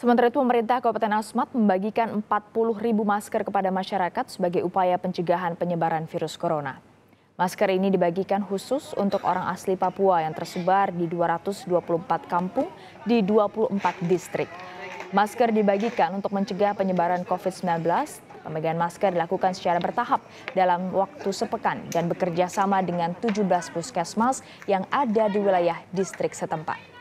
Sementara itu pemerintah Kabupaten Asmat membagikan 40 ribu masker kepada masyarakat sebagai upaya pencegahan penyebaran virus corona. Masker ini dibagikan khusus untuk orang asli Papua yang tersebar di 224 kampung di 24 distrik. Masker dibagikan untuk mencegah penyebaran COVID-19. Pemegangan masker dilakukan secara bertahap dalam waktu sepekan dan bekerja sama dengan 17 puskesmas yang ada di wilayah distrik setempat.